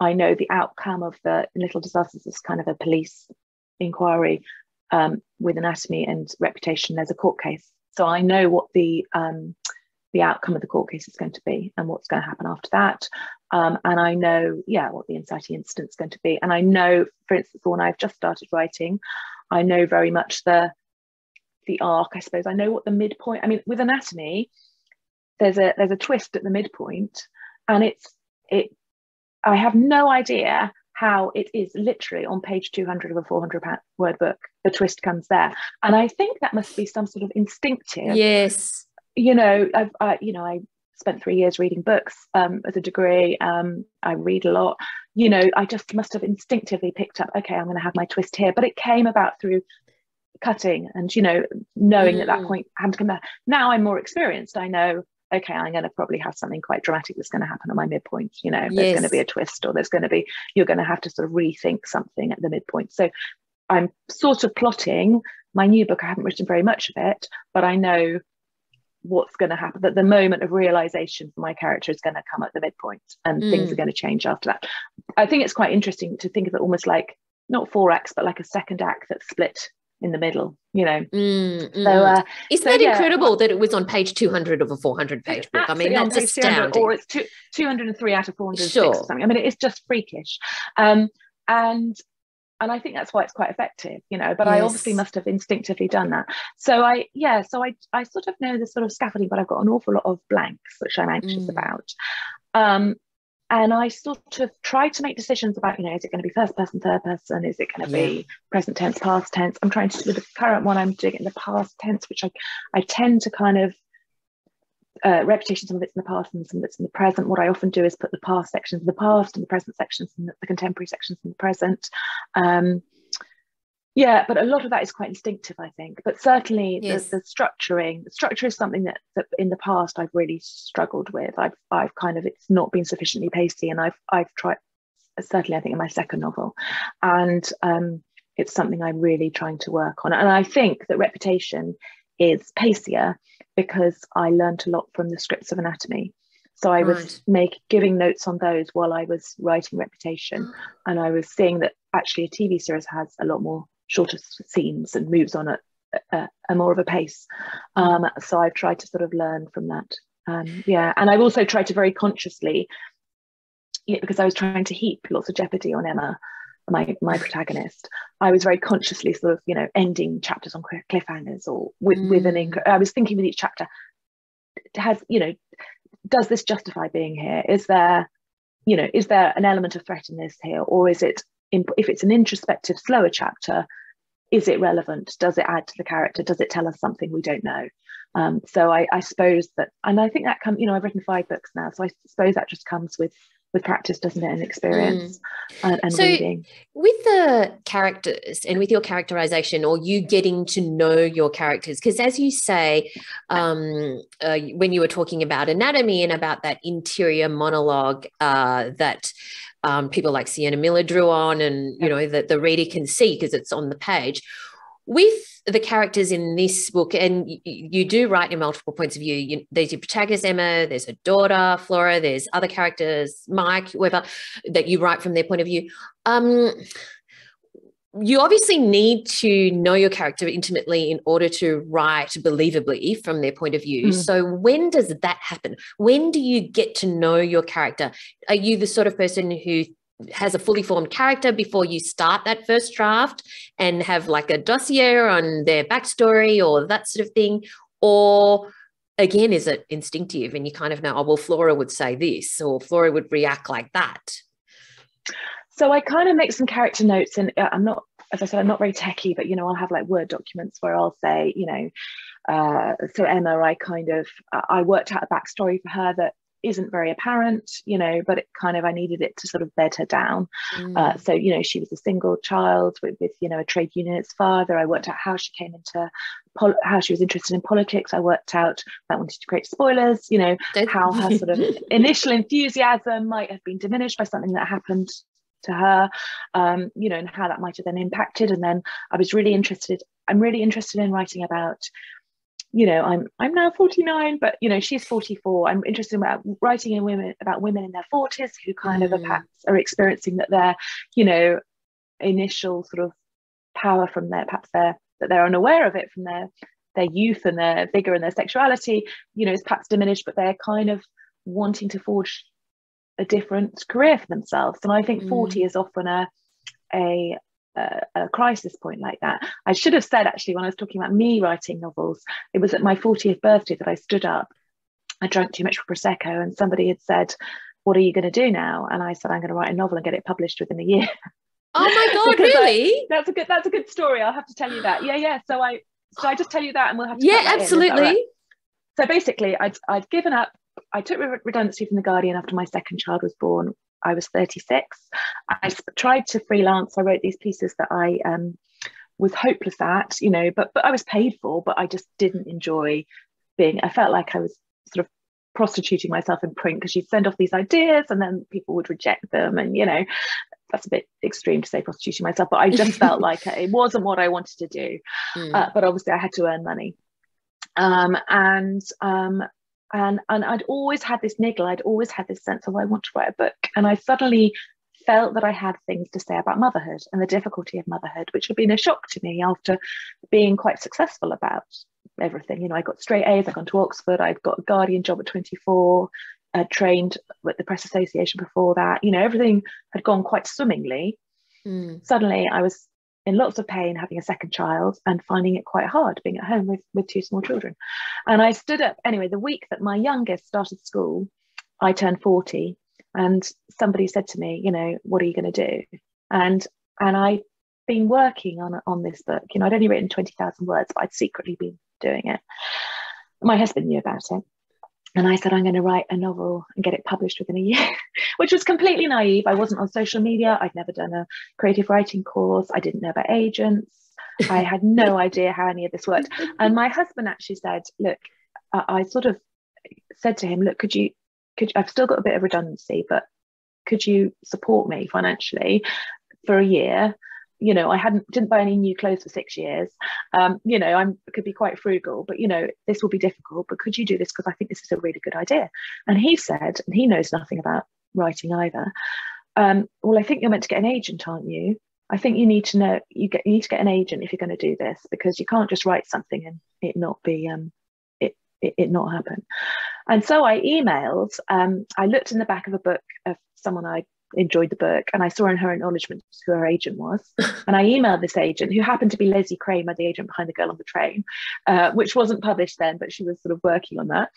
I know the outcome of the Little Disasters is kind of a police inquiry um, with anatomy and reputation. There's a court case, so I know what the um, the outcome of the court case is going to be and what's going to happen after that. Um, and I know, yeah, what the inciting incident is going to be. And I know, for instance, when I've just started writing, I know very much the the arc, I suppose. I know what the midpoint. I mean, with anatomy, there's a there's a twist at the midpoint, and it's it. I have no idea how it is literally on page 200 of a 400 word book. The twist comes there, and I think that must be some sort of instinctive. Yes. You know, I've I, you know I spent three years reading books um, as a degree. Um, I read a lot. You know, I just must have instinctively picked up. Okay, I'm going to have my twist here, but it came about through cutting and you know knowing mm. at that mm. point I had to come back. Now I'm more experienced. I know. Okay, I'm going to probably have something quite dramatic that's going to happen at my midpoint. You know, yes. there's going to be a twist, or there's going to be you're going to have to sort of rethink something at the midpoint. So I'm sort of plotting my new book. I haven't written very much of it, but I know what's going to happen that the moment of realization for my character is going to come at the midpoint and mm. things are going to change after that i think it's quite interesting to think of it almost like not four acts but like a second act that's split in the middle you know mm, mm. so uh, isn't so, that yeah. incredible that it was on page 200 of a 400 page book i mean that's astounding or it's two, 203 out of 406 sure. or something i mean it's just freakish um, and and I think that's why it's quite effective, you know. But yes. I obviously must have instinctively done that. So I, yeah, so I, I sort of know the sort of scaffolding, but I've got an awful lot of blanks which I'm anxious mm. about. Um, and I sort of try to make decisions about, you know, is it going to be first person, third person? Is it going to yeah. be present tense, past tense? I'm trying to with the current one, I'm doing it in the past tense, which I, I tend to kind of uh, reputation, some of it's in the past and some of it's in the present. What I often do is put the past sections in the past and the present sections and the, the contemporary sections in the present. Um, yeah, but a lot of that is quite instinctive, I think. But certainly yes. the, the, structuring, the structure is something that, that in the past I've really struggled with. I've I've kind of it's not been sufficiently pacey, and I've I've tried certainly I think in my second novel, and um, it's something I'm really trying to work on. And I think that reputation is pacier because I learned a lot from the scripts of anatomy. So I was right. make giving notes on those while I was writing Reputation, and I was seeing that actually a TV series has a lot more shorter scenes and moves on at a, a more of a pace. Um, so I've tried to sort of learn from that. Um, yeah, and I've also tried to very consciously, yeah, because I was trying to heap lots of jeopardy on Emma my my protagonist i was very consciously sort of you know ending chapters on cliffhangers or with mm. with an inc- i was thinking with each chapter has you know does this justify being here is there you know is there an element of threat in this here or is it if it's an introspective slower chapter is it relevant does it add to the character does it tell us something we don't know um, so I, I suppose that and i think that comes you know i've written five books now so i suppose that just comes with with practice, doesn't it, and experience mm. and, and so reading. With the characters and with your characterization, or you getting to know your characters, because as you say, um, uh, when you were talking about anatomy and about that interior monologue uh, that um, people like Sienna Miller drew on, and you know that the reader can see because it's on the page. With the characters in this book, and you, you do write in multiple points of view. You, there's your protagonist Emma, there's her daughter Flora, there's other characters, Mike, whoever, that you write from their point of view. Um, you obviously need to know your character intimately in order to write believably from their point of view. Mm. So, when does that happen? When do you get to know your character? Are you the sort of person who has a fully formed character before you start that first draft and have like a dossier on their backstory or that sort of thing? Or again, is it instinctive and you kind of know, oh, well, Flora would say this or Flora would react like that? So I kind of make some character notes and uh, I'm not, as I said, I'm not very techy, but you know, I'll have like Word documents where I'll say, you know, uh, so Emma, I kind of, I worked out a backstory for her that isn't very apparent, you know, but it kind of I needed it to sort of bed her down. Mm. Uh, so you know, she was a single child with, with you know a trade unionist father. I worked out how she came into pol- how she was interested in politics. I worked out I wanted to create spoilers, you know, how her sort of [laughs] initial enthusiasm might have been diminished by something that happened to her, um, you know, and how that might have then impacted. And then I was really interested. I'm really interested in writing about you know i'm i'm now 49 but you know she's 44 i'm interested about writing in women about women in their 40s who kind mm. of are, perhaps are experiencing that their you know initial sort of power from their perhaps their that they're unaware of it from their their youth and their vigor and their sexuality you know is perhaps diminished but they're kind of wanting to forge a different career for themselves and i think mm. 40 is often a a a, a, crisis point like that. I should have said actually when I was talking about me writing novels, it was at my 40th birthday that I stood up. I drank too much prosecco, and somebody had said, "What are you going to do now?" And I said, "I'm going to write a novel and get it published within a year." [laughs] Oh my god, really? I, that's a good. That's a good story. I'll have to tell you that. Yeah, yeah. So I, so I just tell you that, and we'll have to. Yeah, absolutely. So basically, I'd I'd given up. I took redundancy from the Guardian after my second child was born I was 36. I tried to freelance. I wrote these pieces that I um, was hopeless at, you know, but but I was paid for, but I just didn't enjoy being. I felt like I was sort of prostituting myself in print because you'd send off these ideas and then people would reject them, and you know, that's a bit extreme to say prostituting myself, but I just [laughs] felt like it wasn't what I wanted to do. Mm. Uh, but obviously, I had to earn money. Um, and um, and and I'd always had this niggle. I'd always had this sense of I want to write a book, and I suddenly felt that I had things to say about motherhood and the difficulty of motherhood, which had been a shock to me after being quite successful about everything. You know, I got straight A's. I'd gone to Oxford. I'd got a Guardian job at 24. I trained with the Press Association before that. You know, everything had gone quite swimmingly. Mm. Suddenly, I was in lots of pain having a second child and finding it quite hard being at home with, with two small children. And I stood up anyway, the week that my youngest started school, I turned 40 and somebody said to me, you know, what are you going to do? And and I'd been working on on this book. You know, I'd only written 20,000 words, but I'd secretly been doing it. My husband knew about it. And I said, I'm going to write a novel and get it published within a year, [laughs] which was completely naive. I wasn't on social media. I'd never done a creative writing course. I didn't know about agents. I had no [laughs] idea how any of this worked. And my husband actually said, Look, I, I sort of said to him, Look, could you, could I've still got a bit of redundancy, but could you support me financially for a year you know, I hadn't didn't buy any new clothes for six years. Um, you know, I'm could be quite frugal, but you know, this will be difficult. But could you do this because I think this is a really good idea? And he said, and he knows nothing about writing either. Um, well, I think you're meant to get an agent, aren't you? I think you need to know you get you need to get an agent if you're going to do this because you can't just write something and it not be um, it, it, it not happen. And so I emailed. Um, I looked in the back of a book of someone I enjoyed the book and I saw in her acknowledgement who her agent was. and I emailed this agent who happened to be Lizzy Kremer, the agent behind The Girl on the Train, uh, which wasn't published then, but she was sort of working on that.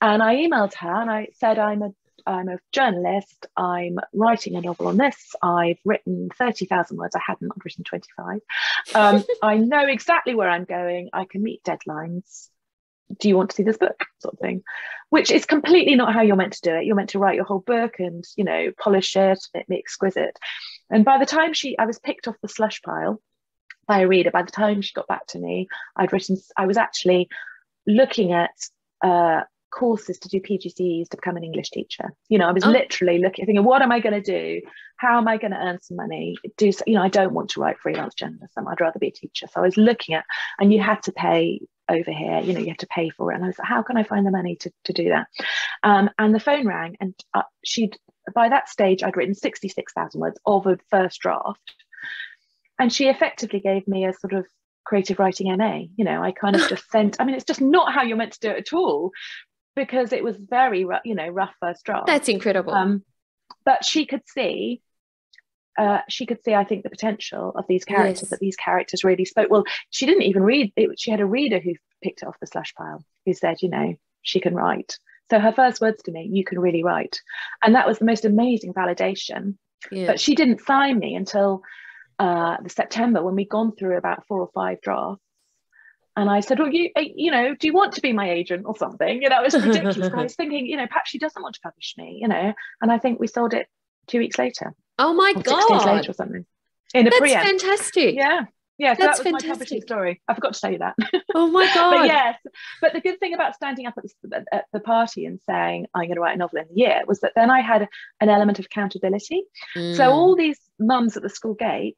And I emailed her and I said, I'm a I'm a journalist. I'm writing a novel on this. I've written 30,000 words. I hadn't, I've written 25. Um, [laughs] I know exactly where I'm going. I can meet deadlines do you want to see this book? Sort of thing. Which is completely not how you're meant to do it. You're meant to write your whole book and you know polish it make it exquisite. And by the time she i was picked off the slush pile by a reader by the time she got back to me i'd written i was actually looking at uh, courses to do pgces to become an english teacher. You know i was oh. literally looking thinking what am i going to do? How am i going to earn some money? Do you know i don't want to write freelance journalism. I'd rather be a teacher. So i was looking at and you had to pay over here you know you have to pay for it. And i was like how can i find the money to, to do that? Um, and the phone rang and uh, she'd by that stage i'd written 66000 words of a first draft. And she effectively gave me a sort of creative writing ma you know i kind of [laughs] just sent i mean it's just not how you're meant to do it at all because it was very rough, you know rough first draft that's incredible um, but she could see uh, she could see, I think, the potential of these characters, yes. that these characters really spoke. Well, she didn't even read it. She had a reader who picked it off the slush pile who said, you know, she can write. So her first words to me, you can really write. And that was the most amazing validation. Yeah. But she didn't sign me until uh, the September when we'd gone through about four or five drafts. And I said, well, you, eh, you know, do you want to be my agent or something? You know, it was ridiculous. I was [laughs] thinking, you know, perhaps she doesn't want to publish me, you know, and I think we sold it two weeks later. Oh my God. Six days later or something. In a That's fantastic. Yeah. Yeah, so That's that was fantastic. my publishing story. I forgot to tell you that. [laughs] Oh my God. but yes, but the good thing about standing up at the, at the party and saying I'm going to write a novel in a year was that then I had an element of accountability. So Mm. all these mums at the school gate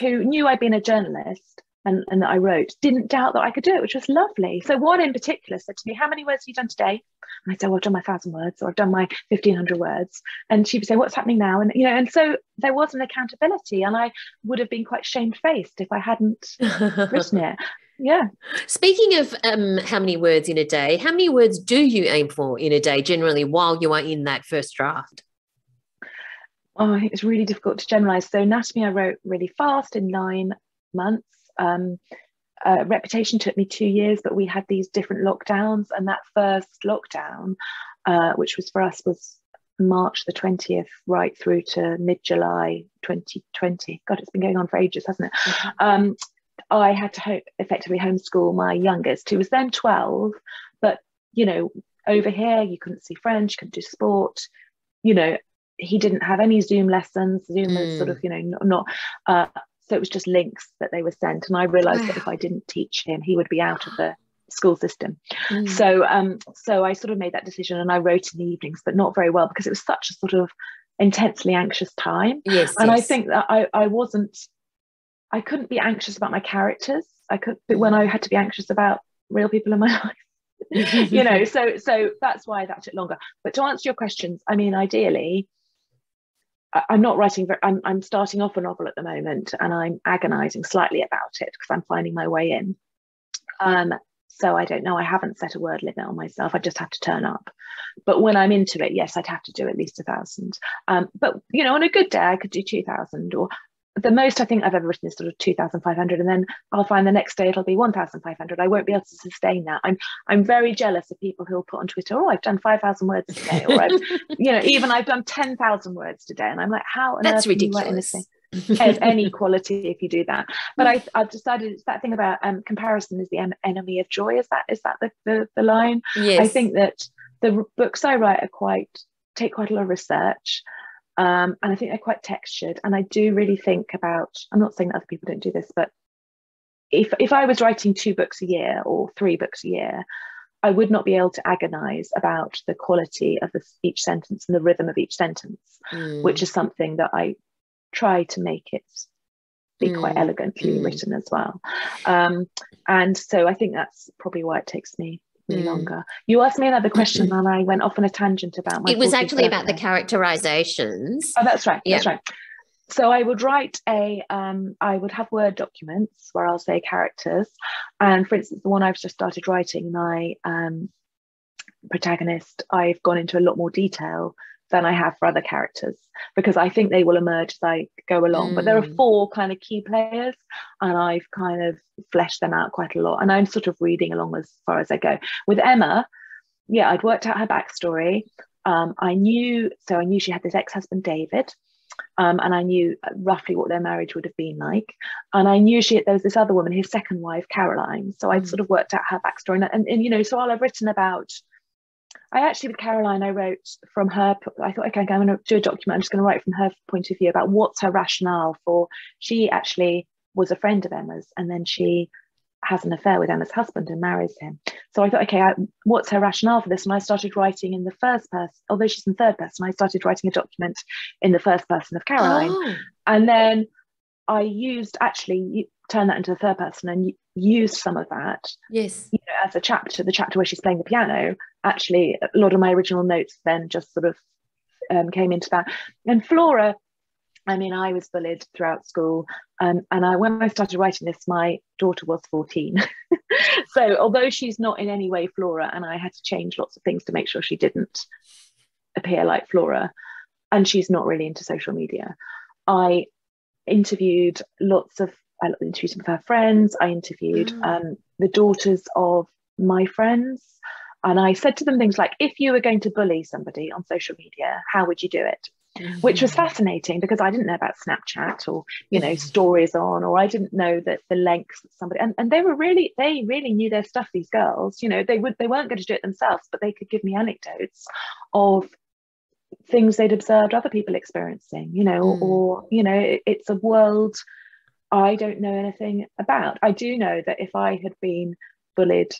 who knew I'd been a journalist and, and that I wrote didn't doubt that I could do it, which was lovely. So one in particular said to me, How many words have you done today? And I said, Well, I've done my thousand words or I've done my fifteen hundred words. And she would say, What's happening now? And you know, and so there was an accountability and I would have been quite shamefaced if I hadn't written it. [laughs] Yeah. Speaking of um, how many words in a day, how many words do you aim for in a day generally while you are in that first draft? oh, I think it's really difficult to generalize. So anatomy I wrote really fast in nine months. Um, uh, reputation took me two years, but we had these different lockdowns, and that first lockdown, uh, which was for us, was March the twentieth, right through to mid July 2020. God, it's been going on for ages, hasn't it? Um, I had to ho- effectively homeschool my youngest, who was then 12, but you know, over here you couldn't see friends, you couldn't do sport, you know, he didn't have any Zoom lessons. Zoom was sort Mm. of, you know, not, not uh, so it was just links that they were sent. And I realized that if I didn't teach him, he would be out of the school system. Mm. So um, so I sort of made that decision and I wrote in the evenings, but not very well because it was such a sort of intensely anxious time. yes, And I think that I, I wasn't, I couldn't be anxious about my characters. I could, but when I had to be anxious about real people in my [laughs] life, you know, [laughs] so so that's why that took longer. But to answer your questions, I mean, ideally, I'm not writing. I'm I'm starting off a novel at the moment, and I'm agonising slightly about it because I'm finding my way in. Um, so I don't know. I haven't set a word limit on myself. I just have to turn up. But when I'm into it, yes, I'd have to do at least a thousand. Um, but you know, on a good day, I could do two thousand, or the most I think I've ever written is sort of two thousand five hundred, and then I'll find the next day it'll be one thousand five hundred. I won't be able to sustain that. I'm I'm very jealous of people who'll put on Twitter, "Oh, I've done five thousand words today," or I've, [laughs] you know, even I've done ten thousand words today, and I'm like, how on That's earth can you write ridiculous. anything? any quality if you do that. But I, I've decided it's that thing about um, comparison is the en- enemy of joy. Is that is that the, the, the line? yes. I think that the books I write are quite take quite a lot of research. Um, and I think they're quite textured. And I do really think about, I'm not saying that other people don't do this, but if if I was writing two books a year or three books a year, I would not be able to agonize about the quality of the, each sentence and the rhythm of each sentence Mm. which is something that I try to make it be quite Mm, elegantly mm. written as well. Um, and so I think that's probably why it takes me, me Mm. longer. You asked me another question and I went off on a tangent about my it was 40th actually about the birthday. characterizations. Oh, that's right. Yeah. That's right. So I would write a, um, I would have word documents where I'll say characters, and for instance, the one I've just started writing, my um, protagonist, I've gone into a lot more detail than I have for other characters because I think they will emerge as I go along. But there are Mm. four kind of key players, and I've kind of fleshed them out quite a lot, and I'm sort of reading along as far as I go. With Emma, yeah, I'd worked out her backstory. Um, I knew, so I knew she had this ex-husband David, um, and I knew roughly what their marriage would have been like. And I knew she there was this other woman, his second wife, Caroline. So I'd Mm. sort of worked out her backstory, and, and, and you know, so all I've written about. I actually with Caroline, I wrote from her. I thought, okay, I'm going to do a document. I'm just going to write from her point of view about what's her rationale for. She actually was a friend of Emma's, and then she has an affair with Emma's husband and marries him. So I thought, okay, I, what's her rationale for this? And I started writing in the first person, although she's in third person, I started writing a document in the first person of Caroline. Oh, And then I used actually you turn that into the third person and u- used some of that yes. you know, as a chapter, the chapter where she's playing the piano. Actually, a lot of my original notes then just sort of um, came into that. And Flora, I mean, I was bullied throughout school, um, and I when I started writing this, my daughter was 14. [laughs] so although she's not in any way Flora, and I had to change lots of things to make sure she didn't appear like Flora, and she's not really into social media, I interviewed lots of I interviewed some of her friends. I interviewed Mm. um, the daughters of my friends, and I said to them things like, "If you were going to bully somebody on social media, how would you do it?" mm-hmm. which was fascinating because I didn't know about Snapchat or you know stories on, or I didn't know that the lengths that somebody and, and they were really they really knew their stuff. These girls, you know, they would they weren't going to do it themselves, but they could give me anecdotes of things they'd observed other people experiencing, you know, mm. or you know, it, it's a world I don't know anything about. I do know that if I had been bullied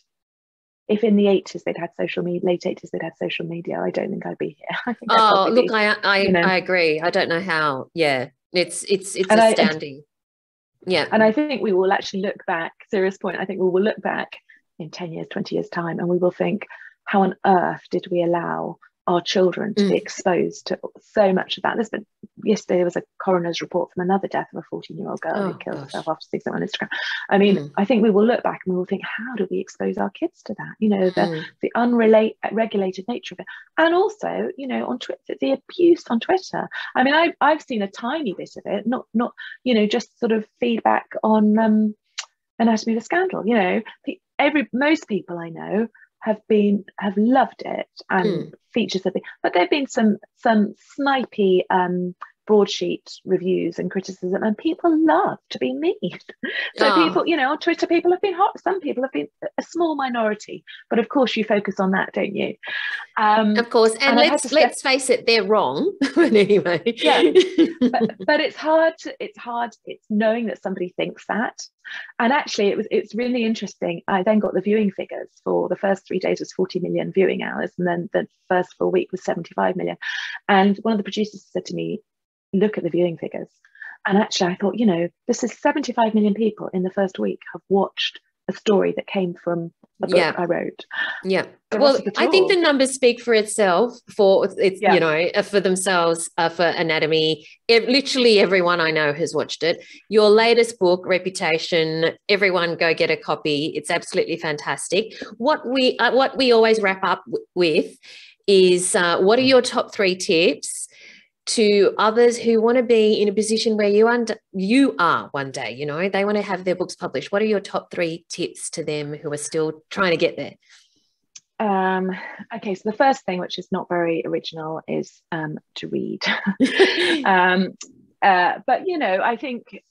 if in the 80s they'd had social media late 80s they'd had social media i don't think i'd be here. [laughs] Oh look be, i I, you know. I agree. I don't know how. Yeah. It's it's it's and astounding. I, yeah. and i think we will actually look back serious point i think we will look back in 10 years 20 years time and we will think how on earth did we allow our children to mm. be exposed to so much of that. There's been yesterday there was a coroner's report from another death of a 14 year old girl oh, who killed gosh. herself after seeing something on Instagram. I mean, mm. I think we will look back and we will think, how do we expose our kids to that? You know, the mm. the unregulated nature of it, and also, you know, on Twitter, the abuse on Twitter. I mean, I I've seen a tiny bit of it, not not you know, just sort of feedback on um, anatomy of a scandal. You know, every most people I know have been have loved it and mm. features have been but there have been some some snipey um broadsheet reviews and criticism and people love to be mean [laughs] so oh. people you know on twitter people have been hot. Some people have been a small minority. But of course you focus on that don't you? Um, of course. And, and let's let's face it they're wrong. [laughs] But anyway. Yeah. [laughs] But, but it's hard to, it's hard it's knowing that somebody thinks that. And actually it was it's really interesting. I then got the viewing figures for the first three days was 40 million viewing hours and then the first full week was 75 million. And one of the producers said to me look at the viewing figures. And actually, I thought, you know, this is 75 million people in the first week have watched a story that came from a book yeah. I wrote. Yeah. well, I think the numbers speak for itself for it's yeah. you know uh, for themselves uh, for anatomy. It, literally everyone I know has watched it. Your latest book, Reputation, everyone go get a copy. It's absolutely fantastic. What we uh, what we always wrap up w- with is uh, what are your top three tips to others who want to be in a position where you under you are one day you know? They want to have their books published. What are your top three tips to them who are still trying to get there? Um, okay so the first thing which is not very original is um, to read. [laughs] [laughs] Um, uh, but you know i think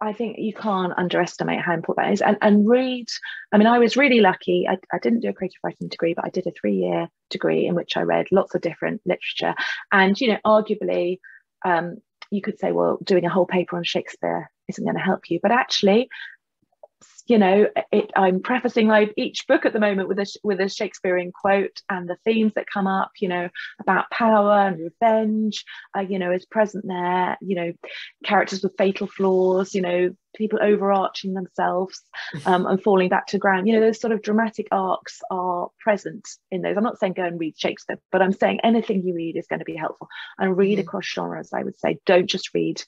I think you can't underestimate how important that is. And, and read, I mean, I was really lucky. I, I didn't do a creative writing degree, but I did a three year degree in which I read lots of different literature. And, you know, arguably, um, you could say, well, doing a whole paper on Shakespeare isn't going to help you. But actually, you know, it, I'm prefacing like each book at the moment with a with a Shakespearean quote and the themes that come up, you know, about power and revenge, uh, you know, is present there. You know, characters with fatal flaws, you know, people overarching themselves [laughs] um, and falling back to ground. You know, those sort of dramatic arcs are present in those. I'm not saying go and read Shakespeare, but I'm saying anything you read is going to be helpful. And read mm-hmm. across genres. I would say, don't just read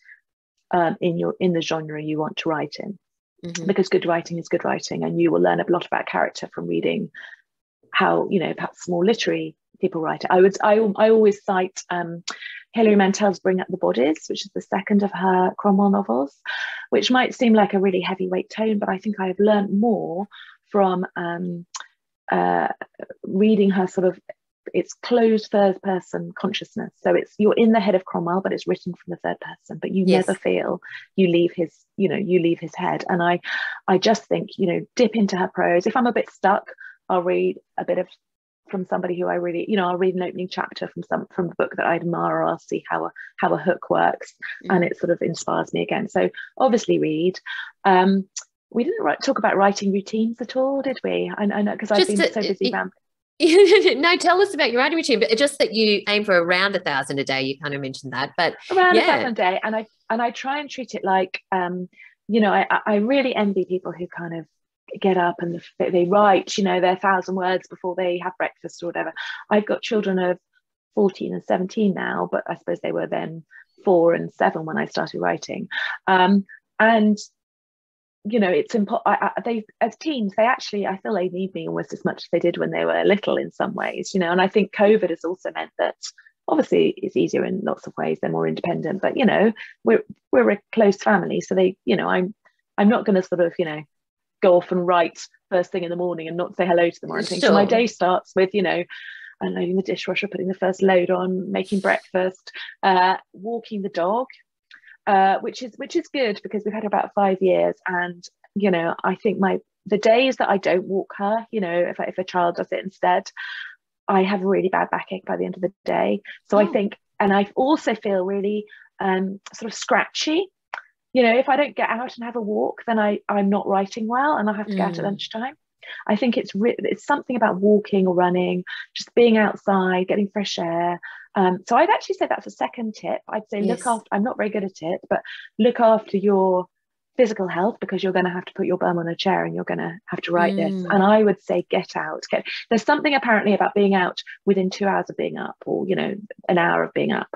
um, in your in the genre you want to write in mm-hmm. because good writing is good writing and you will learn a lot about character from reading how you know perhaps more literary people write it i would i, I always cite um, hilary mantel's bring up the bodies which is the second of her cromwell novels which might seem like a really heavyweight tone but i think i have learned more from um, uh, reading her sort of it's closed third person consciousness so it's you're in the head of cromwell but it's written from the third person but you yes. never feel you leave his you know you leave his head and i i just think you know dip into her prose if i'm a bit stuck i'll read a bit of from somebody who I really, you know, I'll read an opening chapter from some from a book that I admire, or I'll see how a how a hook works, mm. and it sort of inspires me again. So obviously read. Um, we didn't write, talk about writing routines at all, did we? I, I know because I've been so busy. It, [laughs] no, tell us about your writing routine, but just that you aim for around a thousand a day. You kind of mentioned that, but around yeah. a thousand a day, and I and I try and treat it like, um, you know, I I really envy people who kind of get up and they write, you know, their thousand words before they have breakfast or whatever. I've got children of fourteen and seventeen now, but I suppose they were then four and seven when I started writing, um, and you know it's important they as teens they actually i feel they need me almost as much as they did when they were little in some ways you know and i think covid has also meant that obviously it's easier in lots of ways they're more independent but you know we're we're a close family so they you know i'm i'm not going to sort of you know go off and write first thing in the morning and not say hello to them or anything sure. so my day starts with you know unloading the dishwasher, putting the first load on, making breakfast, uh, walking the dog, uh, which is which is good because we've had about five years, and you know I think my the days that I don't walk her, you know, if if a child does it instead, I have a really bad backache by the end of the day. So oh. I think, and I also feel really um, sort of scratchy. You know, if I don't get out and have a walk, then I I'm not writing well, and I have to mm. get out at lunchtime. I think it's re- it's something about walking or running, just being outside, getting fresh air. Um, so I'd actually say that's a second tip. I'd say yes. look after. I'm not very good at it, but look after your physical health because you're going to have to put your bum on a chair and you're going to have to write mm. this. And I would say get out. Get there's something apparently about being out within two hours of being up, or you know, an hour of being up.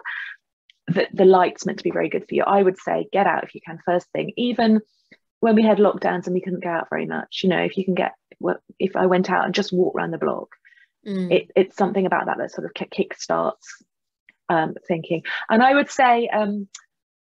that the light's meant to be very good for you. I would say get out if you can first thing. Even when we had lockdowns and we couldn't go out very much, you know, if you can get, if I went out and just walk around the block, mm. it, it's something about that that sort of kick starts um, thinking. And I would say, um,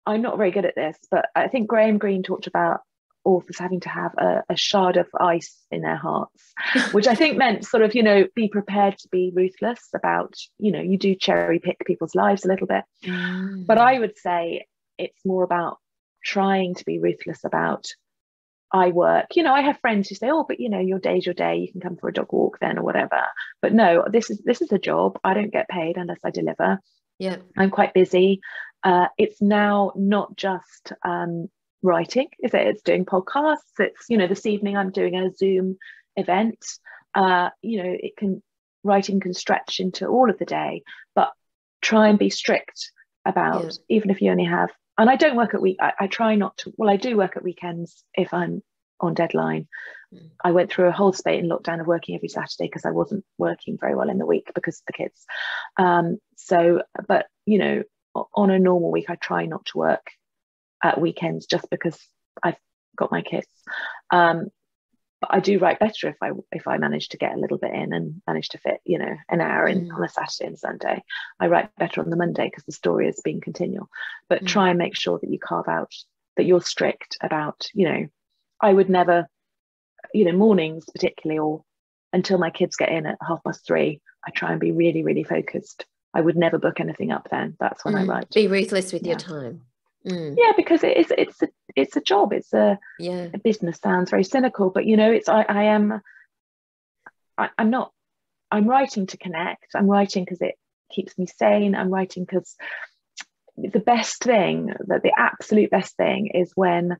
I'm not very good at this, but I think Graham Greene talked about authors having to have a, a, shard of ice in their hearts, [laughs] which I think meant sort of, you know, be prepared to be ruthless about, you know, you do cherry pick people's lives a little bit. Mm. But I would say it's more about trying to be ruthless about I work. You know, I have friends who say, "Oh, but you know, your day's your day. You can come for a dog walk then, or whatever." But no, this is this is a job. I don't get paid unless I deliver. Yeah, I'm quite busy. Uh, it's now not just um, writing, is it? It's doing podcasts. It's you know, this evening I'm doing a Zoom event. Uh, you know, it can writing can stretch into all of the day, but try and be strict about yeah. even if you only have and I don't work at week. I, I, try not to. Well, I do work at weekends if I'm on deadline. Mm. I went through a whole spate in lockdown of working every Saturday because I wasn't working very well in the week because of the kids. Um, so, but you know, on a normal week, I try not to work at weekends just because I've got my kids. Um, I do write better if I if I manage to get a little bit in and manage to fit you know an hour in mm. on a Saturday and Sunday. I write better on the Monday because the story is being continual. But mm. try and make sure that you carve out that you're strict about you know I would never you know mornings particularly or until my kids get in at half past three I try and be really really focused. I would never book anything up then. That's when mm. I write. Be ruthless with yeah. your time. Mm. Yeah, because it is it's a it's a job. It's a, yeah. a business sounds very cynical, but you know, it's I, I am I, I'm not I'm writing to connect. I'm writing because it keeps me sane. I'm writing because the best thing, that the absolute best thing is when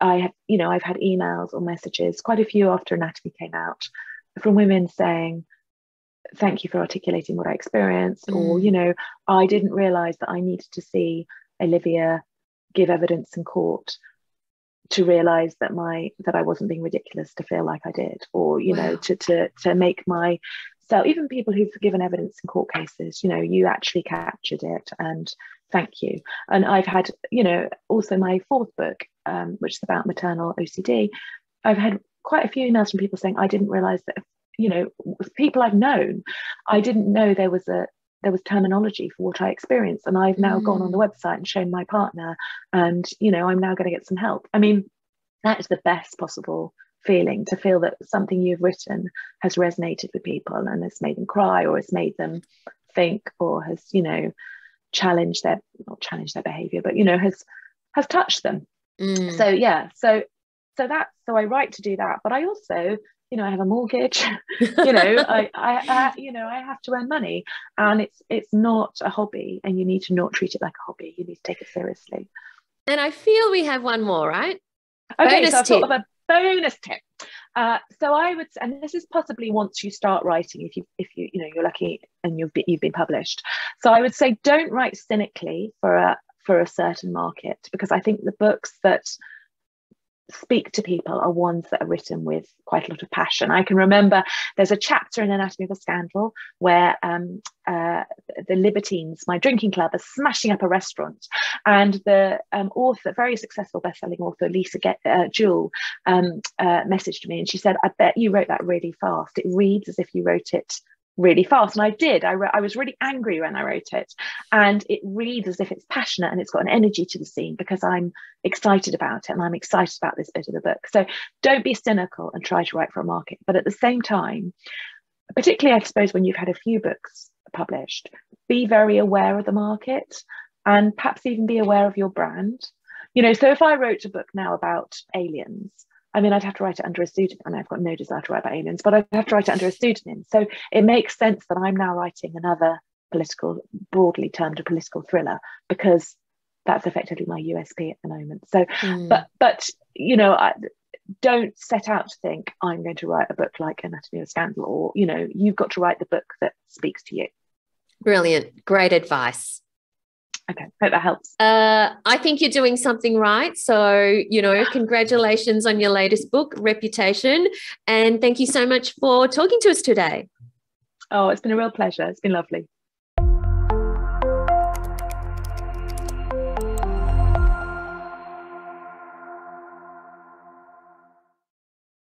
I have, you know, I've had emails or messages, quite a few after Anatomy came out, from women saying, Thank you for articulating what I experienced, mm. or, you know, I didn't realize that I needed to see Olivia give evidence in court to realize that my that I wasn't being ridiculous to feel like I did or you wow. know to to to make my so even people who've given evidence in court cases you know you actually captured it and thank you and I've had you know also my fourth book um, which is about maternal OCD I've had quite a few emails from people saying I didn't realize that you know people I've known I didn't know there was a there was terminology for what I experienced. And I've now mm. gone on the mm. website and shown my partner, and you know, I'm now going to get some help. I mean, that is the best possible feeling to feel that something you've written has resonated with people and has made them cry or has made them think or has, you know, challenged their not challenged their behavior, but you know, has has touched them. Mm. So yeah, so so that so I write to do that, but I also you know I have a mortgage [laughs] you know [laughs] I, I, I you know I have to earn money. And it's it's not a hobby and you need to not treat it like a hobby. You need to take it seriously. And I feel we have one more right? Okay bonus so I've tip. thought of a bonus tip. Uh, so I would and this is possibly once you start writing if you if you you know you're lucky and you've been, you've been published. So I would say don't write cynically for a for a certain market because I think the books that speak to people are ones that are written with quite a lot of passion. I can remember there's a chapter in Anatomy of a Scandal where um, uh, the Libertines, my drinking club, are smashing up a restaurant, and the um, author, very successful best-selling author Lisa Get- uh, Jewell, um, uh, messaged me and she said, "I bet you wrote that really fast. It reads as if you wrote it." Really fast. And I did. I, I was really angry when I wrote it. And it reads as if it's passionate and it's got an energy to the scene because I'm excited about it and I'm excited about this bit of the book. So don't be cynical and try to write for a market. But at the same time, particularly, I suppose, when you've had a few books published, be very aware of the market and perhaps even be aware of your brand. You know, so if I wrote a book now about aliens, I mean, I'd have to write it under a pseudonym, and I've got no desire to write about aliens, but I'd have to write it under a pseudonym. So it makes sense that I'm now writing another political, broadly termed a political thriller, because that's effectively my USP at the moment. So, mm. but but you know, I, don't set out to think I'm going to write a book like Anatomy of a Scandal, or you know, you've got to write the book that speaks to you. Brilliant, great advice. Okay, hope that helps. Uh, I think you're doing something right. So, you know, congratulations on your latest book, Reputation. And thank you so much for talking to us today. Oh, it's been a real pleasure. It's been lovely.